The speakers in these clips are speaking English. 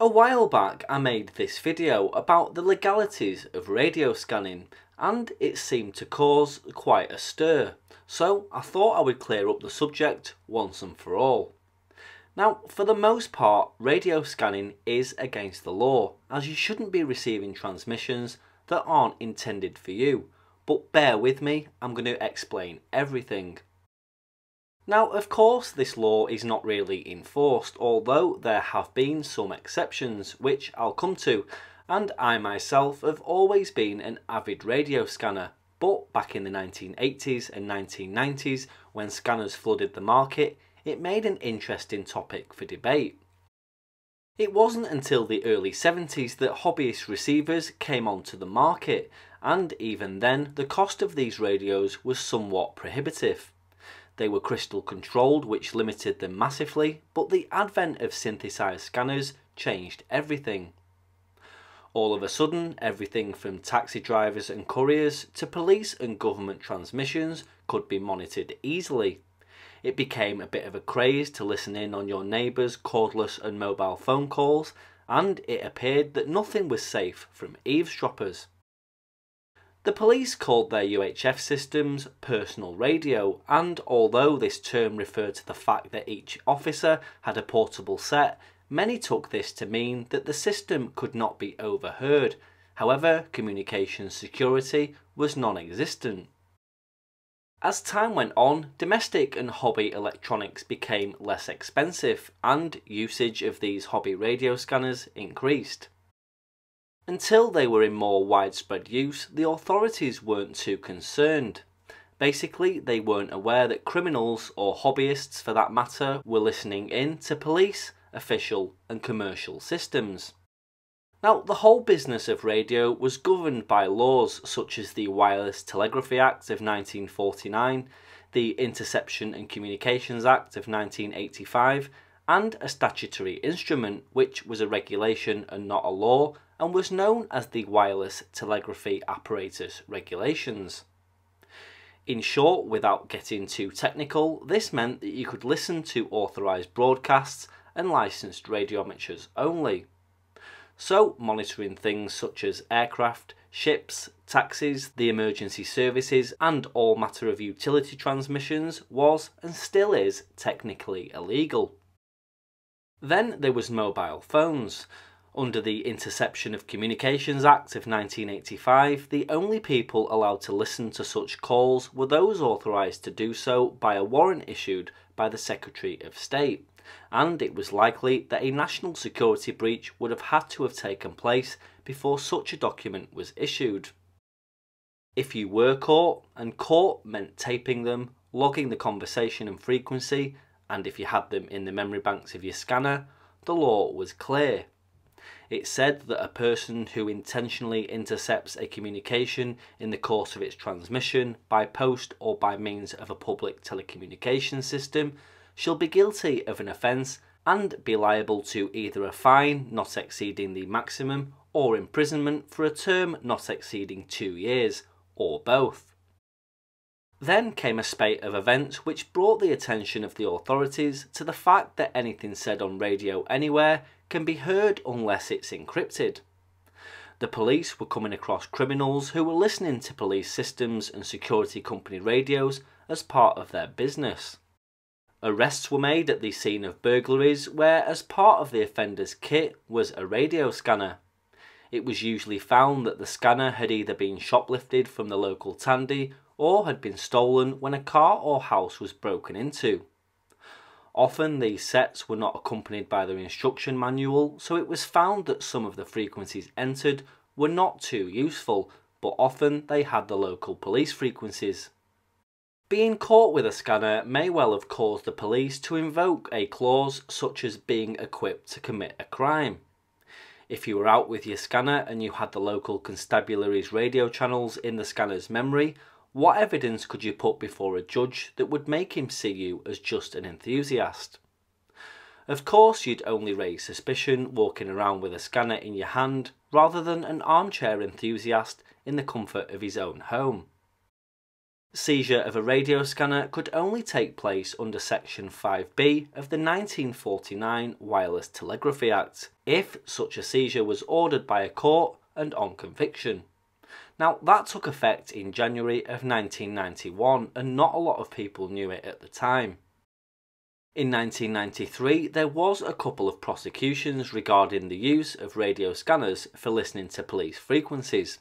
A while back I made this video about the legalities of radio scanning and it seemed to cause quite a stir, so I thought I would clear up the subject once and for all. Now, for the most part, radio scanning is against the law, as you shouldn't be receiving transmissions that aren't intended for you. But bear with me, I'm going to explain everything. Now, of course, this law is not really enforced, although there have been some exceptions, which I'll come to, and I myself have always been an avid radio scanner. But back in the 1980s and 1990s, when scanners flooded the market, it made an interesting topic for debate. It wasn't until the early 70s that hobbyist receivers came onto the market, and even then, the cost of these radios was somewhat prohibitive. They were crystal controlled, which limited them massively, but the advent of synthesized scanners changed everything. All of a sudden, everything from taxi drivers and couriers to police and government transmissions could be monitored easily. It became a bit of a craze to listen in on your neighbours' cordless and mobile phone calls, and it appeared that nothing was safe from eavesdroppers. The police called their UHF systems personal radio, and although this term referred to the fact that each officer had a portable set, many took this to mean that the system could not be overheard. However, communications security was non existent. As time went on, domestic and hobby electronics became less expensive and usage of these hobby radio scanners increased. Until they were in more widespread use, the authorities weren't too concerned. Basically, they weren't aware that criminals, or hobbyists for that matter, were listening in to police, official, and commercial systems. Now, the whole business of radio was governed by laws such as the Wireless Telegraphy Act of 1949, the Interception and Communications Act of 1985, and a statutory instrument which was a regulation and not a law and was known as the Wireless Telegraphy Apparatus Regulations. In short, without getting too technical, this meant that you could listen to authorised broadcasts and licensed radioamateurs only. So, monitoring things such as aircraft, ships, taxis, the emergency services, and all matter of utility transmissions was and still is technically illegal. Then there was mobile phones. Under the Interception of Communications Act of 1985, the only people allowed to listen to such calls were those authorised to do so by a warrant issued by the Secretary of State, and it was likely that a national security breach would have had to have taken place before such a document was issued. If you were caught, and caught meant taping them, logging the conversation and frequency, and if you had them in the memory banks of your scanner, the law was clear. It said that a person who intentionally intercepts a communication in the course of its transmission by post or by means of a public telecommunication system shall be guilty of an offence and be liable to either a fine not exceeding the maximum or imprisonment for a term not exceeding two years, or both. Then came a spate of events which brought the attention of the authorities to the fact that anything said on radio anywhere can be heard unless it's encrypted. The police were coming across criminals who were listening to police systems and security company radios as part of their business. Arrests were made at the scene of burglaries where as part of the offender's kit was a radio scanner. It was usually found that the scanner had either been shoplifted from the local tandy or had been stolen when a car or house was broken into. Often these sets were not accompanied by their instruction manual, so it was found that some of the frequencies entered were not too useful, but often they had the local police frequencies. Being caught with a scanner may well have caused the police to invoke a clause such as being equipped to commit a crime. If you were out with your scanner and you had the local constabulary's radio channels in the scanner's memory, what evidence could you put before a judge that would make him see you as just an enthusiast? Of course, you'd only raise suspicion walking around with a scanner in your hand rather than an armchair enthusiast in the comfort of his own home. Seizure of a radio scanner could only take place under Section 5b of the 1949 Wireless Telegraphy Act if such a seizure was ordered by a court and on conviction. Now, that took effect in January of 1991, and not a lot of people knew it at the time. In 1993, there was a couple of prosecutions regarding the use of radio scanners for listening to police frequencies.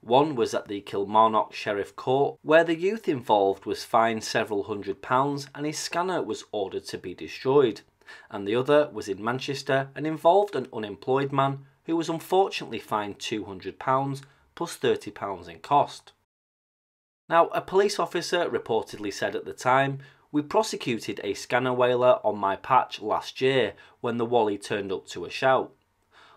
One was at the Kilmarnock Sheriff Court, where the youth involved was fined several hundred pounds and his scanner was ordered to be destroyed. And the other was in Manchester and involved an unemployed man who was unfortunately fined £200 plus £30 in cost. Now, a police officer reportedly said at the time, we prosecuted a scanner whaler on my patch last year when the Wally turned up to a shout.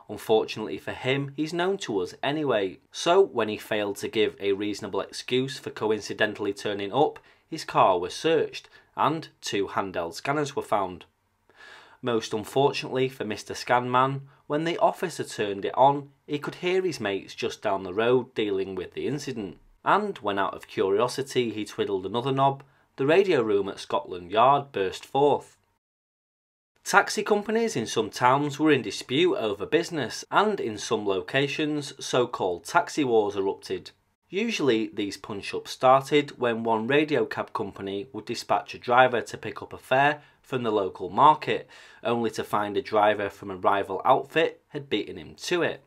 Unfortunately for him, he's known to us anyway, so when he failed to give a reasonable excuse for coincidentally turning up, his car was searched and two handheld scanners were found. Most unfortunately for Mr. Scanman, when the officer turned it on, he could hear his mates just down the road dealing with the incident, and when out of curiosity he twiddled another knob, the radio room at Scotland Yard burst forth. Taxi companies in some towns were in dispute over business, and in some locations, so called taxi wars erupted. Usually, these punch ups started when one radio cab company would dispatch a driver to pick up a fare from the local market, only to find a driver from a rival outfit had beaten him to it.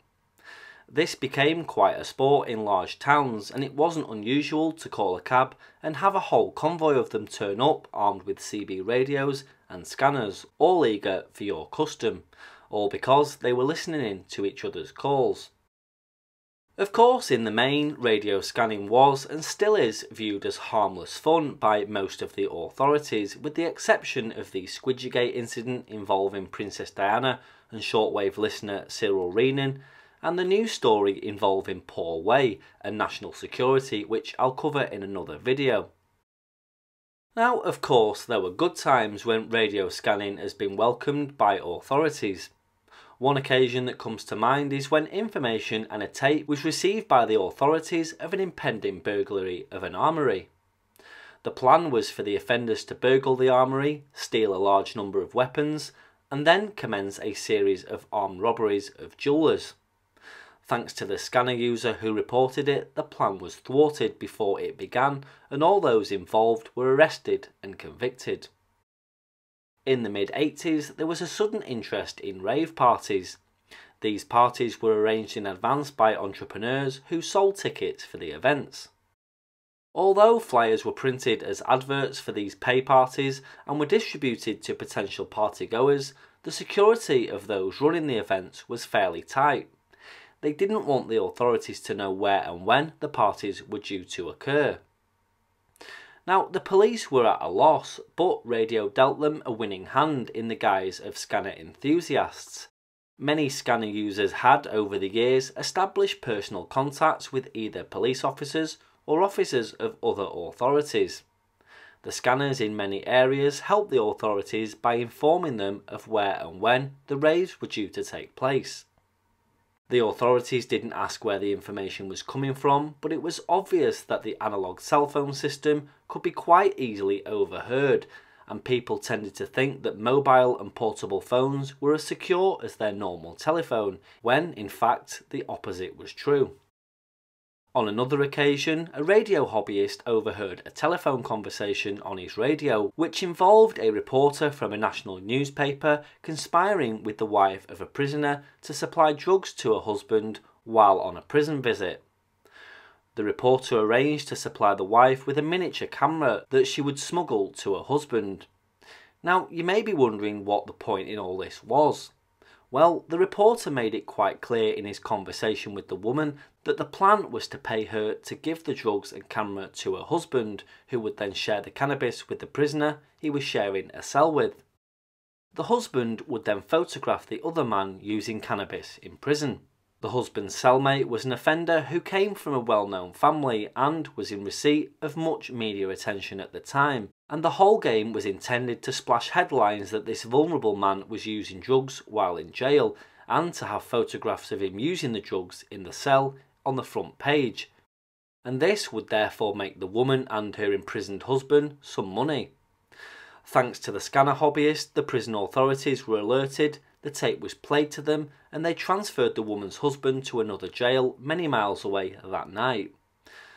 This became quite a sport in large towns, and it wasn't unusual to call a cab and have a whole convoy of them turn up armed with CB radios and scanners, all eager for your custom, all because they were listening in to each other's calls. Of course, in the main, radio scanning was and still is viewed as harmless fun by most of the authorities, with the exception of the Squidgygate incident involving Princess Diana and shortwave listener Cyril Reenan, and the news story involving Paul Way and national security, which I'll cover in another video. Now, of course, there were good times when radio scanning has been welcomed by authorities. One occasion that comes to mind is when information and a tape was received by the authorities of an impending burglary of an armoury. The plan was for the offenders to burgle the armoury, steal a large number of weapons, and then commence a series of armed robberies of jewellers. Thanks to the scanner user who reported it, the plan was thwarted before it began and all those involved were arrested and convicted. In the mid 80s, there was a sudden interest in rave parties. These parties were arranged in advance by entrepreneurs who sold tickets for the events. Although flyers were printed as adverts for these pay parties and were distributed to potential partygoers, the security of those running the events was fairly tight they didn't want the authorities to know where and when the parties were due to occur. Now, the police were at a loss, but radio dealt them a winning hand in the guise of scanner enthusiasts. Many scanner users had, over the years, established personal contacts with either police officers or officers of other authorities. The scanners in many areas helped the authorities by informing them of where and when the raids were due to take place. The authorities didn't ask where the information was coming from, but it was obvious that the analogue cell phone system could be quite easily overheard, and people tended to think that mobile and portable phones were as secure as their normal telephone, when in fact the opposite was true. On another occasion, a radio hobbyist overheard a telephone conversation on his radio which involved a reporter from a national newspaper conspiring with the wife of a prisoner to supply drugs to her husband while on a prison visit. The reporter arranged to supply the wife with a miniature camera that she would smuggle to her husband. Now, you may be wondering what the point in all this was. Well, the reporter made it quite clear in his conversation with the woman that the plan was to pay her to give the drugs and camera to her husband, who would then share the cannabis with the prisoner he was sharing a cell with. The husband would then photograph the other man using cannabis in prison. The husband's cellmate was an offender who came from a well known family and was in receipt of much media attention at the time, and the whole game was intended to splash headlines that this vulnerable man was using drugs while in jail and to have photographs of him using the drugs in the cell on the front page. and this would therefore make the woman and her imprisoned husband some money. Thanks to the scanner hobbyist, the prison authorities were alerted, the tape was played to them, and they transferred the woman's husband to another jail many miles away that night.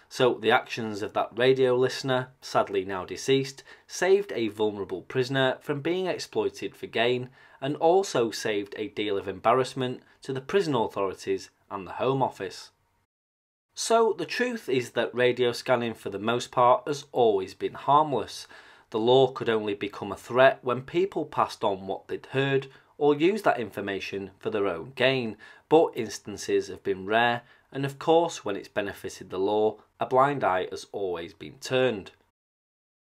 So the actions of that radio listener, sadly now deceased, saved a vulnerable prisoner from being exploited for gain and also saved a deal of embarrassment to the prison authorities and the Home Office. So the truth is that radio scanning for the most part has always been harmless the law could only become a threat when people passed on what they'd heard or use that information for their own gain, but instances have been rare, and of course, when it's benefited the law, a blind eye has always been turned.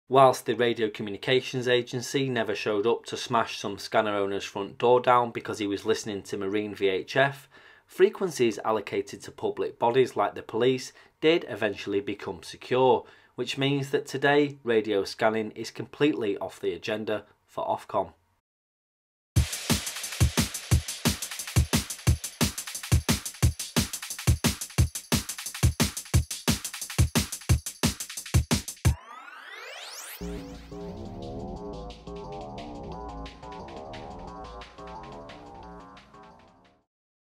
Whilst the Radio Communications Agency never showed up to smash some scanner owner's front door down because he was listening to Marine VHF, frequencies allocated to public bodies like the police did eventually become secure, which means that today radio scanning is completely off the agenda for Ofcom.